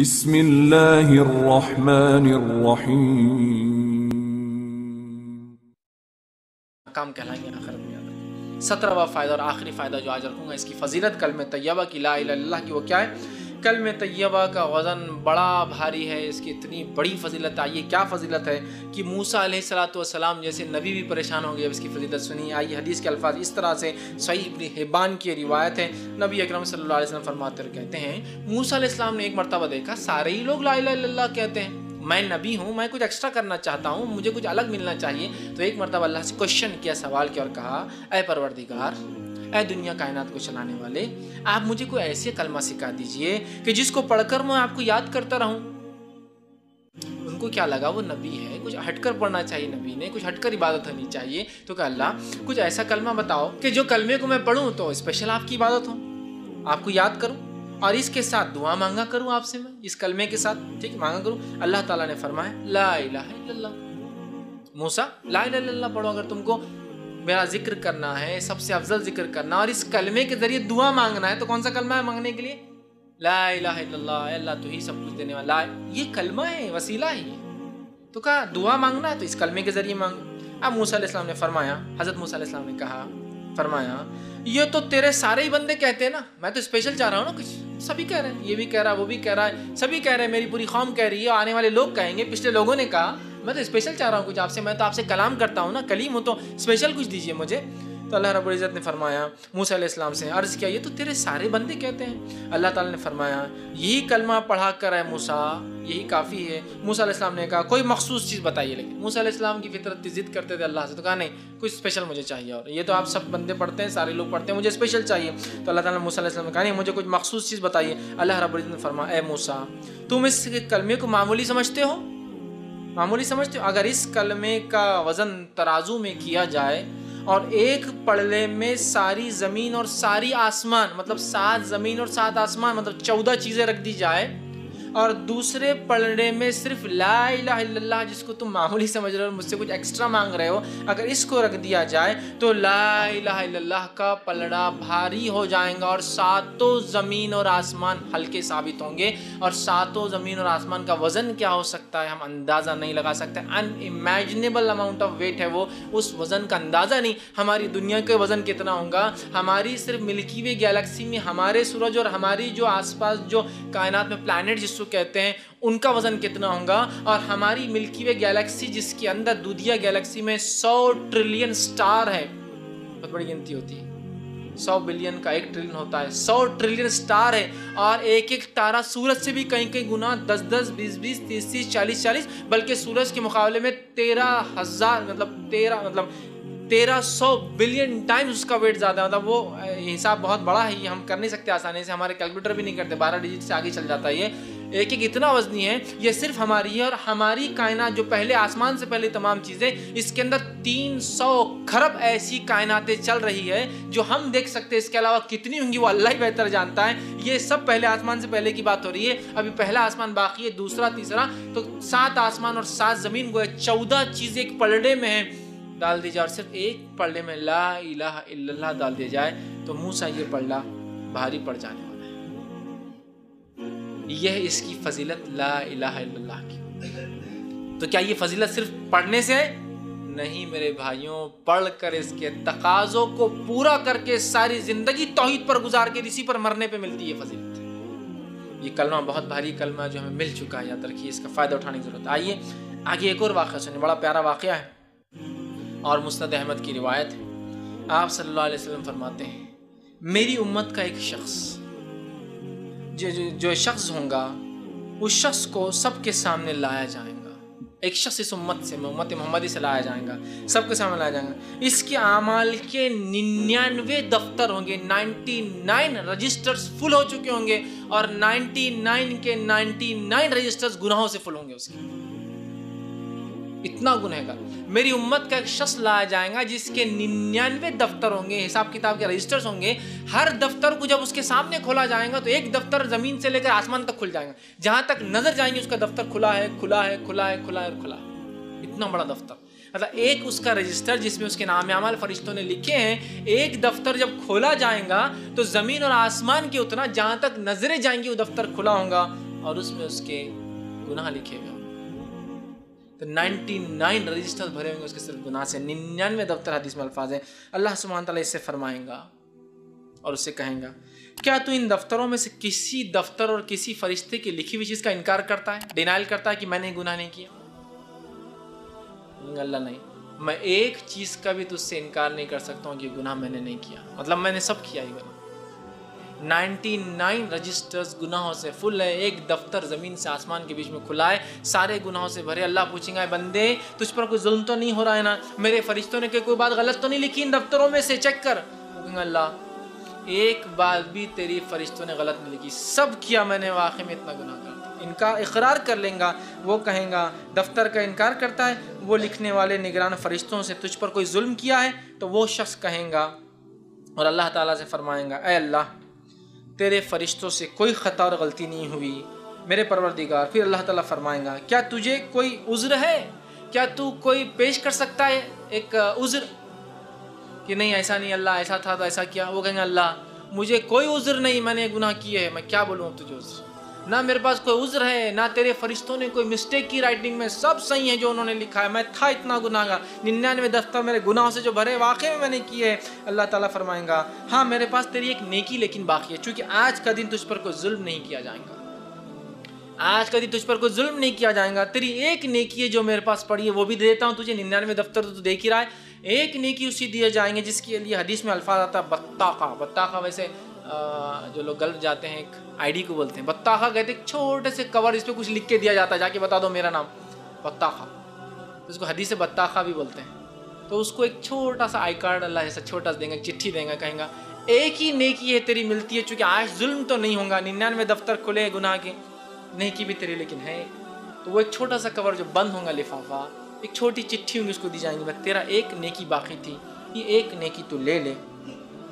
بسم الله الرحمن الرحيم. کام کہلائیں گے آخر میں یاد سترہواں فائدہ اور آخری فائدہ جو آج رکھوں گا، اس کی فضیلت کلمہ طیبہ کی لا الہ الا اللہ کی وہ کیا ہے؟ کلم طیبہ کا وزن بڑا بھاری ہے، اس کی اتنی بڑی فضیلت آئیے کیا فضیلت ہے کہ موسیٰ علیہ الصلوۃ والسلام جیسے نبی بھی پریشان ہو گئے اب اس کی فضیلت سنی آئیے حدیث کے الفاظ اس طرح سے صحیح ابن حبان کی روایت ہے۔ نبی اکرم صلی اللہ علیہ وسلم فرماتے کہتے ہیں، موسیٰ علیہ السلام نے ایک مرتبہ دیکھا، سارے ہی لوگ لا الہ الا اللہ کہتے ہیں۔ میں نبی ہوں، میں کچھ ایکسٹرا کرنا چاہتا ہوں، مجھے کچھ الگ ملنا چاہیے۔ تو ایک مرتبہ اللہ سے کوشچن کیا، سوال کیا اور کہا، اے پروردگار اے دنیا کائنات کو چلانے والے، آپ مجھے کوئی ایسے کلمہ سکھا دیجیے کہ جس کو پڑھ کر میں آپ کو یاد کرتا رہوں۔ ان کو کیا لگا؟ وہ نبی ہے۔ کچھ ہٹ کر پڑھنا چاہیے نبی نے، کچھ ہٹ کر عبادت ہونی چاہیے۔ تو کہ اللہ، کچھ ایسا کلمہ بتاؤ کہ جو کلمے کو میں پڑھوں تو اسپیشل آپ کی عبادت ہو۔ آپ کو یاد کروں اور اس کے ساتھ دعا مانگا کروں آپ سے میں، اس کلمے کے ساتھ۔ ٹھیک مانگا کروں۔ اللہ تعالیٰ نے فرمایا، لا الہ الا اللہ۔ موسا لا الہ الا اللہ پڑھو۔ اگر تم کو میرا ذکر کرنا ہے، سب سے افضل ذکر کرنا، اور اس کلمے کے ذریعے دعا مانگنا ہے، تو کون سا کلمہ ہے مانگنے کے لیے؟ لا الہ الا اللہ اللہ تو ہی سب کچھ دینے والا یہ کلمہ ہے، وسیلہ ہے۔ یہ تو کہا، دعا مانگنا ہے، تو اس کلمے کے ذریعے مانگ۔ اب موسیٰ علیہ السلام نے فرمایا، حضرت موسیٰ علیہ السلام نے کہا، فرمایا، یہ تو تیرے سارے ہی بندے کہتے ہیں نا، میں تو اسپیشل چاہ رہا ہوں نا، کچھ سبھی کہہ رہے ہیں، یہ بھی کہہ رہا ہے وہ بھی کہہ رہا ہے، سبھی کہہ رہے ہیں، میری پوری قوم کہہ رہی ہے آنے والے لوگ کہیں گے۔ پچھلے لوگوں نے کہا میں تو اسپیشل چاہ رہا ہوں کچھ آپ سے، میں تو آپ سے کلام کرتا ہوں نا، کلیم ہوں تو اسپیشل کچھ دیجیے مجھے۔ تو اللہ رب العزت نے فرمایا، موسیٰ علیہ السلام سے عرض کیا، یہ تو تیرے سارے بندے کہتے ہیں۔ اللہ تعالیٰ نے فرمایا، یہی کلمہ پڑھا کر ہے موسیٰ، یہی کافی ہے۔ موسیٰ علیہ السلام نے کہا، کوئی مخصوص چیز بتائیے، لیکن موسیٰ علیہ السلام کی فطرت ضد کرتے تھے اللہ سے، تو کہا، نہیں کچھ اسپیشل مجھے چاہیے اور یہ تو آپ سب بندے پڑھتے ہیں، سارے لوگ پڑھتے ہیں، مجھے اسپیشل چاہیے۔ تو اللہ تعالیٰ نے موسیٰ علیہ السلام نے کہا، نہیں، مجھے کچھ مخصوص چیز بتائیے۔ اللہ رب العزت نے فرمایا، اے موسیٰ، تم اس کلمے کو معمولی سمجھتے ہو؟ معمولی سمجھتے ہو، اگر اس کلمے کا وزن ترازو میں کیا جائے اور ایک پڑلے میں ساری زمین اور ساری آسمان مطلب سات زمین اور سات آسمان مطلب چودہ چیزیں رکھ دی جائے اور دوسرے پلڑے میں صرف لا الہ الا اللہ جس کو تم معمولی سمجھ رہے ہو مجھ سے کچھ ایکسٹرا مانگ رہے ہو، اگر اس کو رکھ دیا جائے تو لا الہ الا اللہ کا پلڑا بھاری ہو جائے گا اور ساتوں زمین اور آسمان ہلکے ثابت ہوں گے۔ اور ساتوں زمین اور آسمان کا وزن کیا ہو سکتا ہے؟ ہم اندازہ نہیں لگا سکتے۔ Unimaginable amount of weight ہے وہ۔ اس وزن کا اندازہ نہیں۔ ہماری دنیا کے وزن کتنا ہوگا ہماری صرف ملکی وے گیلیکسی میں ہمارے سورج اور ہماری جو آس پاس جو کائنات میں پلانٹ جس کو کہتے ہیں، ان کا وزن کتنا ہوگا؟ اور ہماری ملکی وے گیلیکسی جس کے اندر دودھیا گیلیکسی میں سو ٹریلین سٹار ہے، بہت بڑی گنتی ہوتی ہے۔ سو بلین کا ایک ٹریلین ہوتا ہے، سو ٹریلین سٹار ہے۔ اور ایک ایک تارا سورج سے بھی کہیں کہیں گنا دس دس، بیس بیس، تیس تیس، چالیس چالیس، بلکہ سورج کے مقابلے میں تیرہ ہزار مطلب تیرہ مطلب تیرہ سو بلین ٹائمز اس کا ویٹ زیادہ ہے۔ مطلب وہ حساب بہت بڑا ہے، یہ ہم کر نہیں سکتے آسانی سے، ہمارے کیلکولیٹر بھی نہیں کرتے، بارہ ڈیجٹ سے آگے چل جاتا ہے یہ۔ ایک ایک اتنا وزنی ہے، یہ صرف ہماری ہے اور ہماری کائنات جو پہلے آسمان سے پہلے تمام چیزیں، اس کے اندر تین سو کھرب ایسی کائناتیں چل رہی ہے جو ہم دیکھ سکتے ہیں۔ اس کے علاوہ کتنی ہوں گی وہ اللہ ہی بہتر جانتا ہے۔ یہ سب پہلے آسمان سے پہلے کی بات ہو رہی ہے۔ ابھی پہلا آسمان باقی ہے، دوسرا، تیسرا۔ تو سات آسمان اور سات زمین کو چودہ چیزیں ایک پلڑے میں ہیں۔ ڈال دی جائے اور صرف ایک پلڑے میں لا الہ الا اللہ ڈال دیا جائے۔ تو موسیٰ یہ پلڑا بھاری پڑ جانے۔ یہ اس کی فضیلت لا الہ الا اللہ کی۔ تو کیا یہ فضیلت صرف پڑھنے سے ہے؟ نہیں میرے بھائیوں، پڑھ کر اس کے تقاضوں کو پورا کر کے ساری زندگی توحید پر گزار کے اسی پر مرنے پہ ملتی ہے فضیلت۔ یہ کلمہ بہت بھاری کلمہ جو ہمیں مل چکا ہے، یاد رکھیے، اس کا فائدہ اٹھانے کی ضرورت۔ آئیے، آگے ایک اور واقعہ سنیں۔ بڑا پیارا واقعہ ہے اور مسند احمد کی روایت ہے۔ آپ صلی اللہ علیہ وسلم فرماتے ہیں، میری امت کا ایک شخص جو شخص ہوں گا، اس شخص کو سب کے سامنے لایا جائے گا۔ ایک شخص اس امت سے، امت محمدی سے لایا جائے گا۔ سب کے سامنے لایا جائے گا۔ اس کے اعمال کے ننانوے دفتر ہوں گے۔ نائنٹی نائن رجسٹرز فل ہو چکے ہوں گے اور نائنٹی نائن کے نائنٹی نائن رجسٹرز گناہوں سے فل ہوں گے اس کے۔ اتنا گنہ گا میری امت کا ایک شخص لایا جائے گا جس کے ننانوے دفتر ہوں گے، حساب کتاب کے رجسٹرز ہوں گے۔ ہر دفتر کو جب اس کے سامنے کھولا جائے گا تو ایک دفتر زمین سے لے کر آسمان تک کھل جائے گا۔ جہاں تک نظر جائیں گے اس کا دفتر کھلا ہے کھلا ہے کھلا ہے کھلا ہے کھلا ہے۔ اتنا بڑا دفتر۔ مطلب ایک اس کا رجسٹر جس میں اس کے نام عمال فرشتوں نے لکھے ہیں، ایک دفتر جب کھولا جائے گا تو زمین اور آسمان کے اتنا جہاں تک نظریں جائیں گی، وہ دفتر کھلا ہوگا اور اس میں اس کے گناہ لکھے ہوئے ہوں تو نائنٹی نائن رجسٹر بھرے ہوئے اس کے صرف گناہ سے۔ ننانوے دفتر حدیث میں الفاظ ہیں۔ اللہ سبحانہ تعالیٰ اس سے فرمائیں گا اور اس سے کہیں گا، کیا تو ان دفتروں میں سے کسی دفتر اور کسی فرشتے کی لکھی ہوئی چیز کا انکار کرتا ہے ڈینائل کرتا ہے کہ میں نے گناہ نہیں کیا؟ اللہ نہیں۔ میں ایک چیز کا بھی تجھ سے انکار نہیں کر سکتا ہوں کہ گناہ میں نے نہیں کیا۔ مطلب میں نے سب کیا ہی گناہ نائنٹی نائن رجسٹرز گناہوں سے فل ہے، ایک دفتر زمین سے آسمان کے بیچ میں کھلا ہے، سارے گناہوں سے بھرے، اللہ پوچھیں گا بندے، تجھ پر کوئی ظلم تو نہیں ہو رہا ہے نا؟ میرے فرشتوں نے کہ کوئی بات غلط تو نہیں لکھی ان دفتروں میں سے؟ چیک کر۔ اللہ، ایک بات بھی تیری فرشتوں نے غلط نہیں لکھی۔ سب کیا میں نے واقعی میں اتنا گناہ کرتا ان کا اقرار کر لیں گا۔ وہ کہیں گا، دفتر کا انکار کرتا ہے، وہ لکھنے والے نگران فرشتوں سے تجھ پر کوئی ظلم کیا ہے؟ تو وہ شخص کہیں گا اور اللہ تعالیٰ سے فرمائیں گا، اے اللہ تیرے فرشتوں سے کوئی خطا اور غلطی نہیں ہوئی۔ میرے پروردگار، پھر اللہ تعالیٰ فرمائیں گا، کیا تجھے کوئی عذر ہے؟ کیا تو کوئی پیش کر سکتا ہے ایک عذر؟ کہ نہیں، ایسا نہیں، اللہ ایسا تھا تو ایسا کیا۔ وہ کہیں گے، اللہ، مجھے کوئی عذر نہیں، میں نے گناہ کیے ہے میں کیا بولوں اب تجھے عذر؟ نہ میرے پاس کوئی عذر ہے، نہ تیرے فرشتوں نے کوئی مسٹیک کی رائٹنگ میں، سب صحیح ہے جو انہوں نے لکھا ہے۔ میں تھا اتنا گناہ گا ننانوے دفتر میرے گناہوں سے جو بھرے، واقعی میں میں نے کیے اللہ تعالیٰ فرمائیں گا ہاں میرے پاس تیری ایک نیکی لیکن باقی ہے۔ چونکہ آج کا دن تجھ پر کوئی ظلم نہیں کیا جائے گا۔ آج کا دن تجھ پر کوئی ظلم نہیں کیا جائے گا۔ تیری ایک نیکی ہے جو میرے پاس پڑی ہے، وہ بھی دیتا ہوں تجھے۔ ننانوے دفتر تو دیکھ ہی رہا ہے۔ ایک نیکی اسی دیے جائیں گے جس کے لیے حدیث میں الفاظ آتا ہے، بطاقہ۔ بطاقہ ویسے جو لوگ گلف جاتے ہیں، ایک آئی ڈی کو بولتے ہیں۔ بطاخہ کہتے ہیں چھوٹے سے کور اس پہ کچھ لکھ کے دیا جاتا ہے، جا کے بتا دو میرا نام۔ بطاخہ اس کو حدیث بطاخہ بھی بولتے ہیں۔ تو اس کو ایک چھوٹا سا آئی کارڈ، اللہ جیسا چھوٹا سا دیں گا چٹھی دیں گا کہیں گا، ایک ہی نیکی ہے تیری ملتی ہے، چونکہ آج ظلم تو نہیں ہوگا، ننانوے دفتر کھلے، گناہ کے، نیکی بھی تیری لیکن ہے۔ تو وہ ایک چھوٹا سا کور جو بند ہوگا لفافہ۔ ایک چھوٹی چٹھی ہوں گی، اس کو دی جائیں گی۔ بس تیرا ایک نیکی باقی تھی۔ یہ ایک نیکی تو لے لے۔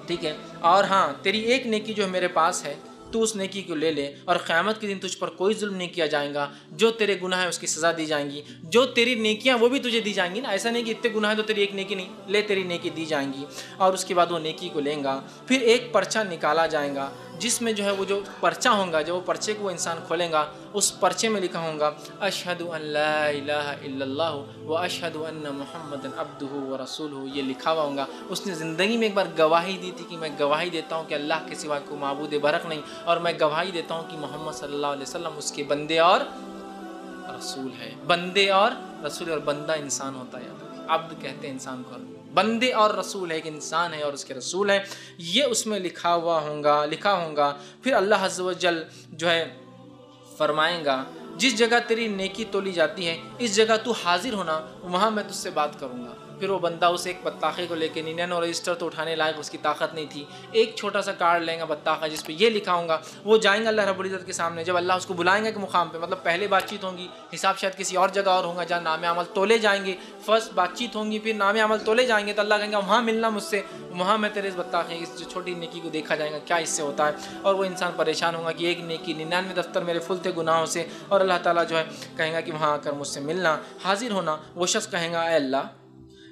ٹھیک ہے؟ اور ہاں تیری ایک نیکی جو میرے پاس ہے تو اس نیکی کو لے لے اور قیامت کے دن تجھ پر کوئی ظلم نہیں کیا جائے گا۔ جو تیرے گناہ ہے اس کی سزا دی جائیں گی۔ جو تیری نیکیاں وہ بھی تجھے دی جائیں گی نا۔ ایسا نہیں کہ اتنے گناہ تو تیری ایک نیکی نہیں، لے تیری نیکی دی جائیں گی۔ اور اس کے بعد وہ نیکی کو لیں گا۔ پھر ایک پرچہ نکالا جائے گا، جس میں جو ہے وہ جو پرچہ ہوں گا جب وہ پرچے کو وہ انسان کھولیں گا، اس پرچے میں لکھا ہوں گا اشہد اللہ الہ الا اللہ و اشہد ان محمد ابد و رسول ہو یہ لکھا ہوا ہوں گا۔ اس نے زندگی میں ایک بار گواہی دی تھی کہ میں گواہی دیتا ہوں کہ اللہ کے سوا کو معبود برق نہیں۔ اور میں گواہی دیتا ہوں کہ محمد صلی اللہ علیہ وسلم اس کے بندے اور رسول ہے بندے اور رسول اور بندہ انسان ہوتا ہے۔ عبد کہتے ہیں انسان کو۔ بندے اور رسول ہے ایک انسان ہے اور اس کے رسول ہیں۔ یہ اس میں لکھا ہوا ہوں گا، لکھا ہوں گا۔ پھر اللہ عز و جل جو ہے فرمائیں گا، جس جگہ تیری نیکی تولی جاتی ہے، اس جگہ تو حاضر ہونا، وہاں میں تجھ سے بات کروں گا۔ پھر وہ بندہ اس ایک بطاخے کو لے کے نینو رجسٹر تو اٹھانے لائق اس کی طاقت نہیں تھی۔ ایک چھوٹا سا کارڈ لیں گا بطاخہ جس پہ یہ لکھا ہوں گا، وہ جائیں گا اللہ رب العزت کے سامنے۔ جب اللہ اس کو بلائیں گے کہ مقام پہ مطلب پہلے بات چیت ہوں گی، حساب شاید کسی اور جگہ اور ہوں گا جہاں نام عمل تولے جائیں گے۔ فرسٹ بات چیت ہوں گی، پھر نام عمل تولے جائیں گے، تو اللہ کہیں گا وہاں ملنا مجھ سے، وہاں میں تیرے اس بطاخے اس جو چھوٹی نیکی کو دیکھا جائے گا، کیا اس سے ہوتا ہے؟ اور وہ انسان پریشان ہوگا کہ ایک نیکی ننانوے دفتر میرے فل تھے گناہوں سے، اور اللہ تعالیٰ جو ہے کہیں گا کہ وہاں آ کر مجھ سے ملنا، حاضر ہونا۔ وہ شخص کہیں گا، اے اللہ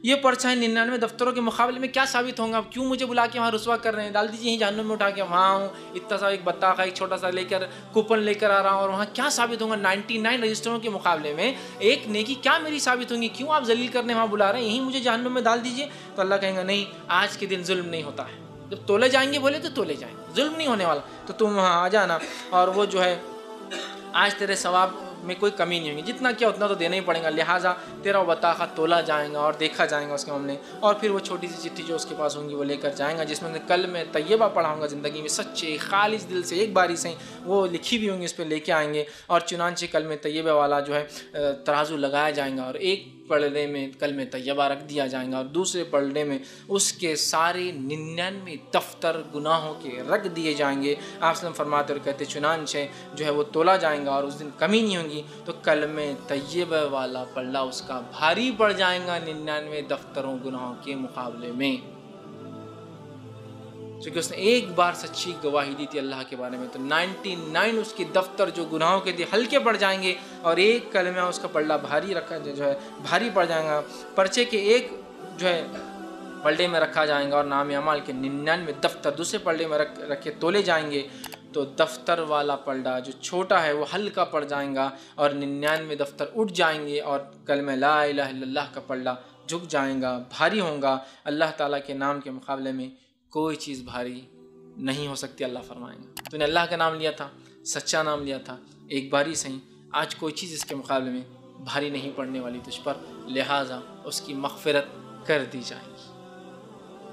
یہ پرچہ ننانوے دفتروں کے مقابلے میں کیا ثابت ہوں گا؟ کیوں مجھے بلا کے وہاں رسوا کر رہے ہیں؟ ڈال دیجیے جہنم میں اٹھا کے وہاں ہوں۔ اتنا سا ایک بطاخہ ایک چھوٹا سا لے کر کوپن لے کر آ رہا ہوں اور وہاں کیا ثابت ہوں گا؟ نائنٹی نائن رجسٹروں کے مقابلے میں ایک نیکی کیا میری ثابت ہوں گی؟ کیوں آپ ذلیل کرنے وہاں بلا رہے ہیں؟ یہیں مجھے جہنم میں ڈال دیجیے تو اللہ کہیں گا، نہیں، آج کے دن ظلم نہیں ہوتا ہے۔ جب تولے جائیں گے، بولے تو تولے جائیں۔ گے ظلم نہیں ہونے والا۔ تو تم وہاں آ جانا۔ اور وہ جو ہے، آج تیرے ثواب میں کوئی کمی نہیں ہوگی۔ جتنا کیا اتنا تو دینا ہی پڑے گا۔ لہٰذا تیرا بطاخہ تولا جائے گا اور دیکھا جائے گا اس کے معاملے۔ اور پھر وہ چھوٹی سی چٹھی جو اس کے پاس ہوں گی وہ لے کر جائیں گا، جس میں کل میں طیبہ پڑھاؤں گا زندگی میں۔ سچے خالص دل سے ایک باری سے وہ لکھی بھی ہوں گی، اس پہ لے کے آئیں گے۔ اور چنانچہ کل میں طیبہ والا جو ہے ترازو لگایا جائیں گا۔ اور ایک پردے میں کل میں طیبہ رکھ دیا جائیں گا اور دوسرے پردے میں اس کے سارے ننانوے دفتر گناہوں کے رکھ دیے جائیں گے۔ آپ وسلم فرماتے اور کہتے، چنانچہ جو ہے وہ تولا جائیں گا اور اس دن کمی نہیں ہوگی، تو کلم میں طیبہ والا پلہ اس کا بھاری پڑ جائیں گا ننانوے دفتروں گناہوں کے مقابلے میں۔ چونکہ اس نے ایک بار سچی گواہی دی تھی اللہ کے بارے میں، تو نائنٹی نائن اس کی دفتر جو گناہوں کے تھے ہلکے پڑ جائیں گے اور ایک کلمہ اس کا پلڑا بھاری رکھا جو ہے، بھاری پڑ جائے گا۔ پرچے کے ایک جو ہے پلڑے میں رکھا جائیں گا اور نام عمال کے ننانوے دفتر دوسرے پلڑے میں رکھ رکھ کے تولے جائیں گے۔ تو دفتر والا پلڈا جو چھوٹا ہے وہ ہلکا پڑ جائیں گا اور ننانوے دفتر اٹھ جائیں گے اور کلمہ لا الہ الا اللہ کا پلڈا جھک جائیں گا، بھاری ہوں گا۔ اللہ تعالیٰ کے نام کے مقابلے میں کوئی چیز بھاری نہیں ہو سکتی، اللہ فرمائیں گا۔ تو نے اللہ کا نام لیا تھا، سچا نام لیا تھا، ایک باری صحیح، آج کوئی چیز اس کے مقابلے میں بھاری نہیں پڑنے والی تجھ پر، لہٰذا اس کی مغفرت کر دی جائے گی۔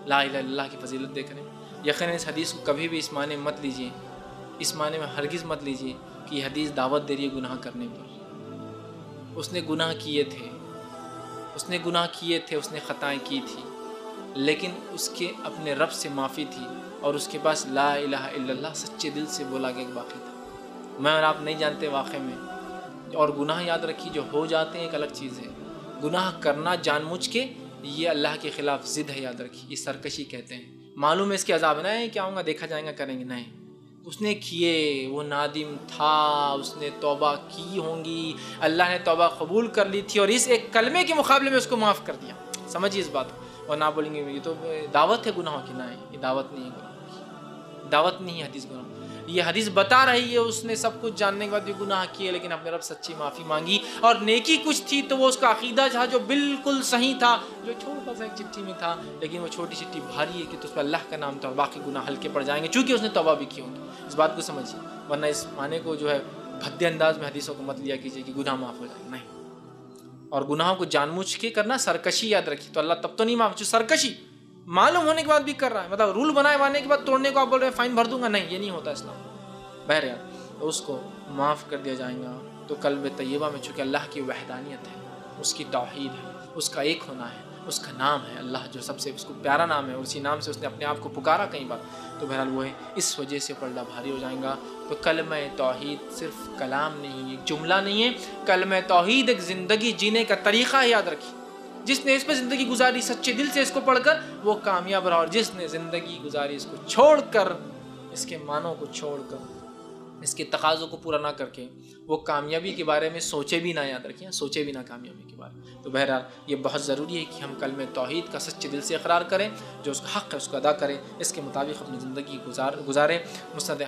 لا الہ اللہ کی فضیلت دیکھ رہے ہیں یقیناً اس حدیث کو کبھی بھی اس معنی مت لیجیے اس معنی میں ہرگز مت لیجیے کہ یہ حدیث دعوت دے رہی ہے گناہ کرنے پر۔ اس نے گناہ کیے تھے، اس نے گناہ کیے تھے، اس نے خطائیں کی تھی۔ لیکن اس کے اپنے رب سے معافی تھی اور اس کے پاس لا الہ الا اللہ سچے دل سے بولا گیا باقی تھا۔ میں اور آپ نہیں جانتے واقع میں۔ اور گناہ یاد رکھی جو ہو جاتے ہیں ایک الگ چیز ہے۔ گناہ کرنا جان مجھ کے یہ اللہ کے خلاف ضد ہے یاد رکھی، یہ سرکشی کہتے ہیں۔ معلوم ہے اس کے عذاب نہیں کیا ہوں گا، دیکھا جائے گا، کریں گے، نہیں۔ اس نے کیے، وہ نادم تھا، اس نے توبہ کی ہوں گی اللہ نے توبہ قبول کر لی تھی اور اس ایک کلمے کے مقابلے میں اس کو معاف کر دیا۔ سمجھیے اس بات کو۔ اور نہ بولیں گے یہ تو دعوت ہے گناہوں کی، نہ ہے یہ دعوت نہیں ہے گناہوں کی۔ دعوت نہیں ہے حدیث گناہ۔ یہ حدیث بتا رہی ہے، اس نے سب کچھ جاننے کے بعد بھی گناہ کیے، لیکن اپنے رب سچی معافی مانگی۔ اور نیکی کچھ تھی تو وہ اس کا عقیدہ تھا، جو بالکل صحیح تھا، جو چھوٹا سا ایک چٹھی میں تھا، لیکن وہ چھوٹی چٹھی بھاری ہے کہ تو اس پہ اللہ کا نام تھا اور باقی گناہ ہلکے پڑ جائیں گے۔ چونکہ اس نے توبہ بھی کی ہوں گی اس بات کو سمجھیے، ورنہ اس معنی کو جو ہے بھدے انداز میں حدیثوں کو مت لیا کیجیے کہ گناہ معاف ہو جائے۔ نہیں۔ اور گناہوں کو جان بوجھ کے کرنا سرکشی یاد رکھی تو اللہ تب تو نہیں معاف سرکشی معلوم ہونے کے بعد بھی کر رہا ہے۔ مطلب رول بنائے بانے کے بعد توڑنے کو آپ بول رہے ہیں، فائن بھر دوں گا۔ نہیں، یہ نہیں ہوتا اسلام۔ بہرحال تو اس کو معاف کر دیا جائے گا۔ تو قلب طیبہ میں چونکہ اللہ کی وحدانیت ہے، اس کی توحید ہے، اس کا ایک ہونا ہے۔ اس کا نام ہے اللہ جو سب سے اس کو پیارا نام ہے اسی نام سے اس نے اپنے آپ کو پکارا کئی بار۔ تو بہرحال وہ ہے، اس وجہ سے پردہ بھاری ہو جائیں گا۔ تو کلمہ توحید صرف کلام نہیں ایک جملہ نہیں ہے۔ کلمہ توحید ایک زندگی جینے کا طریقہ یاد رکھی جس نے اس پہ زندگی گزاری، سچے دل سے اس کو پڑھ کر، وہ کامیاب رہا۔ اور جس نے زندگی گزاری، اس کو چھوڑ کر، اس کے معنوں کو چھوڑ کر، اس کے تقاضوں کو پورا نہ کر کے، وہ کامیابی کے بارے میں سوچے بھی نہ، یاد رکھیں سوچے بھی نہ کامیابی کے بارے میں۔ تو بہرحال یہ بہت ضروری ہے کہ ہم کل میں توحید کا سچے دل سے اقرار کریں، جو اس کا حق ہے اس کو ادا کریں، اس کے مطابق اپنی زندگی گزار، گزاریں۔ مستد